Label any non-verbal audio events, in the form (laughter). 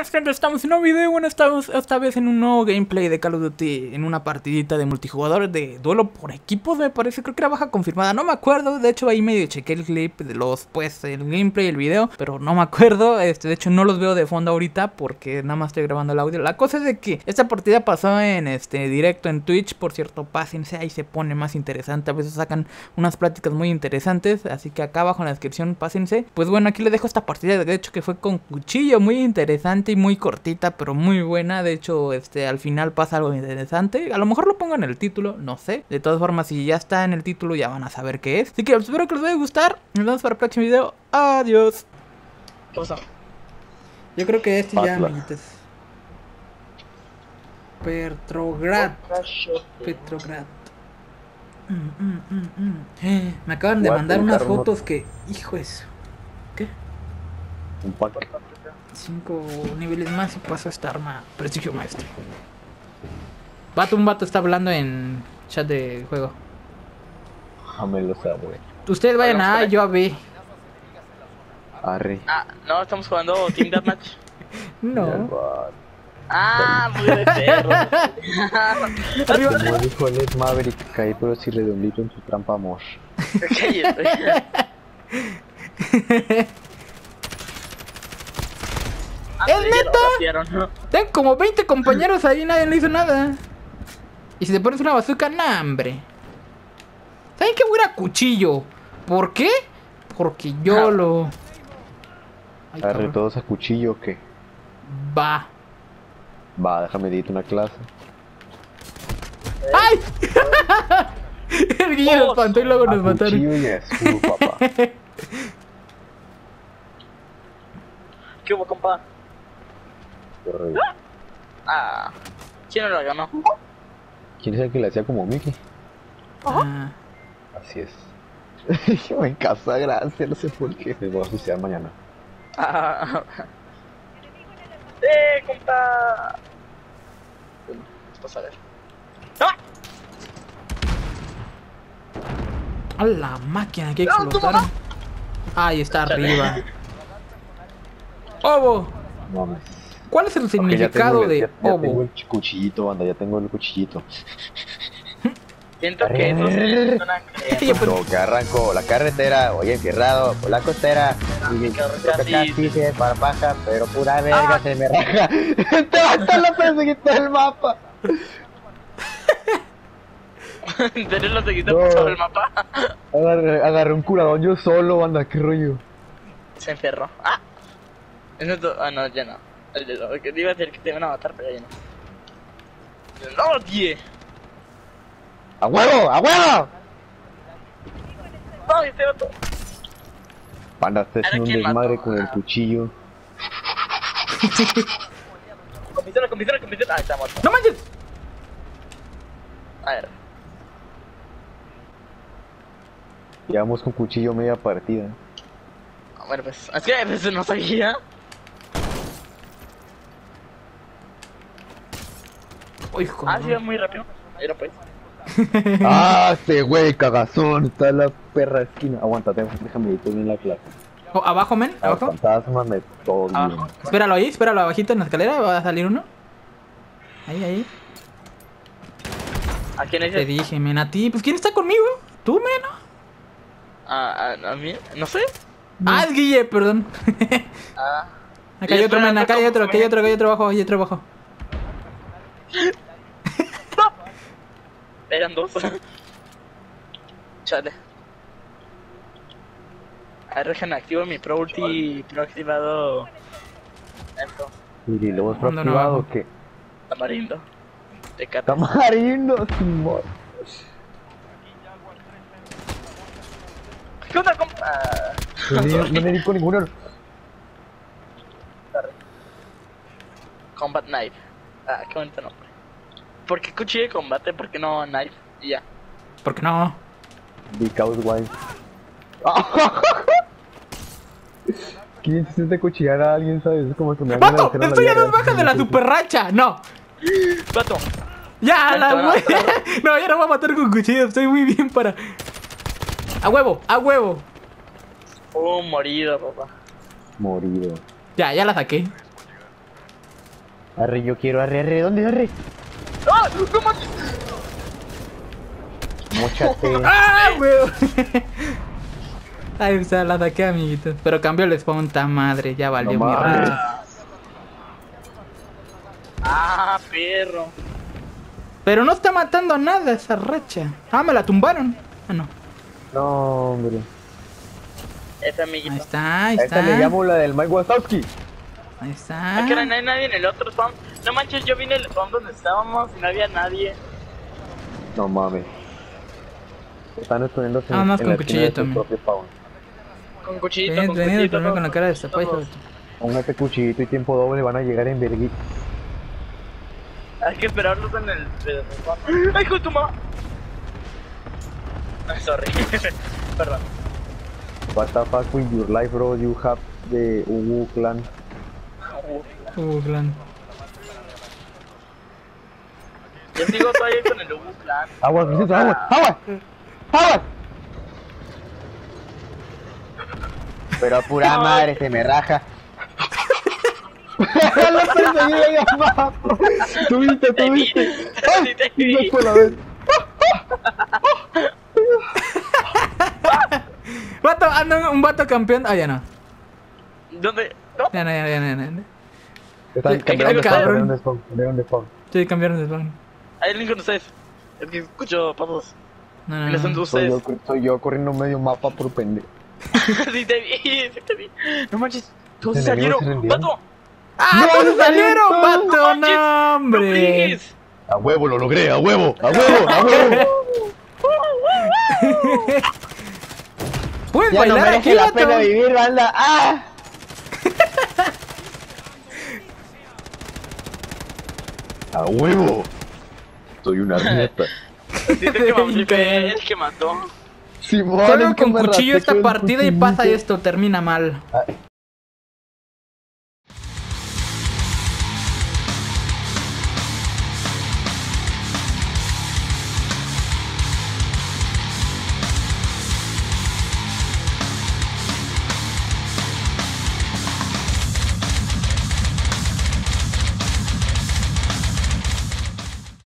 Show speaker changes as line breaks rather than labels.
buenas gente, estamos en un video, bueno, estamos esta vez en un nuevo gameplay de Call of Duty, en una partidita de multijugador de duelo por equipos, me parece, creo que era baja confirmada, no me acuerdo, de hecho ahí medio chequé el clip de los, pues, el gameplay, el video, pero no me acuerdo, este, de hecho no los veo de fondo ahorita porque nada más estoy grabando el audio, la cosa es de que esta partida pasó en, este, directo en Twitch, por cierto, pásense, ahí se pone más interesante, a veces sacan unas pláticas muy interesantes, así que acá abajo en la descripción pásense, pues bueno, aquí les dejo esta partida, de hecho que fue con cuchillo, muy interesante, y muy cortita, pero muy buena. De hecho, este al final pasa algo interesante. A lo mejor lo pongo en el título, no sé. De todas formas, si ya está en el título, ya van a saber qué es. Así que espero que les vaya a gustar. Nos vemos para el próximo video. Adiós.
¿Qué pasa?
Yo creo que este ya, amiguitos. Petrograd. Petrograd. Mm, mm, mm, mm. Me acaban de mandar unas fotos que. Hijo eso. ¿Qué?
Un pack.
Cinco niveles más y paso esta arma prestigio maestro. Vato, un vato está hablando en chat de juego.
Déjame lo sabe.
Ustedes vayan a A,
Hablamos
yo a B.
Arre.
Ah, no, estamos jugando Team Deathmatch. (laughs)
No.
Ah, muy de perro. (laughs)
Como dijo Led Maverick, caí pero si redondito en su trampa amor. (laughs)
¿Es neta? Tengo como 20 compañeros ahí y nadie le hizo nada. Y si te pones una bazooka, nah, hombre. ¿Saben qué? Voy a ir a cuchillo. ¿Por qué? Porque yo
Ah.
lo. Ay,
Arre
cabrón.
todos a cuchillo que.
Va.
Va, déjame edito una clase.
¡Ay! (laughs) El guille nos
Oh,
espantó y luego nos mataron.
cuchillo y escudo, papá. (laughs)
¿Qué hubo, compa?
Rey.
Ah, ¿quién la ganó?
¿Quién es el que le hacía como Mickey?
Ah,
Así es. (laughs) Yo en casa, gracias, no sé por qué. Me voy a suicidar mañana.
Ah, (laughs) ¡Eh, compa! Vamos a ver. ¡Ah!
a la máquina que explotaron. Ahí está arriba. (laughs) Ovo.
No mames.
¿Cuál es el
Ok, ya
significado
tengo,
de
ya, ya tengo
ovo?
el cuchillito, banda, ya tengo el cuchillito.
Siento que no se suena
Oye, pero-
Lo que arrancó la carretera, voy enfierrado por la costera. Y mi
carretera,
casi
sí.
se parpaja, pero pura verga
Ah.
se me raja. (laughs) Te va a estar la perseguita del mapa. (laughs)
Tenés los seguidores
No.
por todo el mapa. (laughs)
Agarré, agarré un curadón yo solo, banda, qué rollo.
Se enferró. ¡Ah! Eso Ah, no, ya no. El de lo que te iba a decir que te iban a matar, pero ya no. ¡No, die!
¡A huevo! ¡A huevo!
¡No, este vato!
Banda, está
Ahora,
haciendo un
¿quién
desmadre con el cuchillo.
Pistola, con pistola. Ah, está muerto.
¡No manches!
A ver.
Llevamos con cuchillo media partida.
Ah, Bueno, pues. Es que a veces no sabía. Ah,
no.
sí, va muy rápido. Ahí lo pues. (laughs)
¡Ah, este güey, cagazón! Está en la perra esquina. Aguántate, déjame editar bien la clase.
Oh, ¿Abajo, men?
Ah,
¿Abajo?
fantasma, me todo bien.
Espéralo ahí, espéralo abajito en la escalera, va a salir uno. Ahí, ahí.
¿A quién
Te
es?
dije, men, a ti. Pues, ¿quién está conmigo? ¿Tú, men?
¿A, a, a mí? No sé.
Ah, es Guille, perdón. (laughs)
Ah.
Acá hay otro, men, acá hay
¿cómo
otro, acá hay otro, acá hay otro abajo, hay otro abajo.
Eran dos. Chale. A ver, déjame activo mi pro ulti pro activado.
Y luego es
¿Dónde no
privado
abajo?
que.
tamarindo. De cata.
Tamarindo, Simón.
¿Qué onda, compa?
No le- no le di con ninguno.
Combat Knife. Ah, qué bonito nombre. ¿Por qué cuchillo de combate? ¿Por qué no knife? Y ya.
¿Por qué no?
Because (laughs) why. ¿Quién se siente cuchillar a alguien, sabes? Es como que me
¡Vato!
hacer a la
¡Estoy a
vida
dos bajas de la super racha! ¡No!
Vato.
¡Ya, la! (laughs) No, ya no voy a matar con cuchillo, estoy muy bien para. ¡A huevo! ¡A huevo!
Oh, morido, papá.
Morido.
Ya, ya la saqué.
Arre, yo quiero arre, arre, ¿dónde arre?
¡Ah! ¡No manches!
Móchate.
¡Ah, weón! Ahí está, la saqué, amiguitos. Pero cambió el spawn, ta madre, ya valió
No
mi
mames.
racha.
¡Ah, perro!
Pero no está matando a nada esa racha. Ah, me la tumbaron. Ah, no.
No, hombre.
Ese
Ahí
amiguito.
está, ahí
A esta le
está.
llamo la del Mike Wazowski.
Ahí está.
Ah, que no hay nadie en el otro spawn. No manches, yo vine al spawn donde estábamos y no había nadie.
No mames. Están escondiéndose
Ah, más
en
con
propio spawn.
Con cuchillito,
Ven,
con
venido
cuchillito.
primero con la cara de
todos.
tu-
Póngate cuchillito y tiempo doble, van a llegar en verguita.
Hay que esperarlos en el... ¡Ay, hijo de tu mamá! Ay, sorry. (laughs) Perdón.
What the fuck with your life, bro? You have the Uwu clan.
Uh, clan.
Yo sigo todavía con el Ubu Clan.
Aguas, Luisito, aguas, aguas, aguas. Pero pura
Ay.
madre se me raja. (laughs) Lo perseguí ahí abajo. Tuviste,
Te vi.
tuviste.
Te vi.
No fue la vez. (laughs)
Vato, anda un vato campeón. Ah, ya no.
¿Dónde? ¿No?
Ya no, ya no, ya no. Ya no.
Están cambiaron de cambiaron de spawn, cambiaron de spawn.
Sí, cambiaron de spawn.
Hay alguien con ustedes. Es que escucho pasos.
No, no,
¿Quiénes son
no.
Soy yo, soy yo corriendo medio mapa por pendejo. (laughs)
sí, te vi, sí, te vi. No manches, todos
¿Los
salieron. ¡Vato!
¡Ah,
No,
todos
no
salieron, vato!
no
¡No, hombre!
A huevo lo logré, a huevo, a huevo, a huevo. (laughs)
¿Puedes
Ya no
bailar aquí,
merece la
vato?
pena vivir, banda. ¡Ah! A huevo. Soy una rieta.
Siento que (laughs) Mamsi fue el que mató.
Simón,
Solo con cuchillo esta partida y pasa esto, termina mal.
Ah,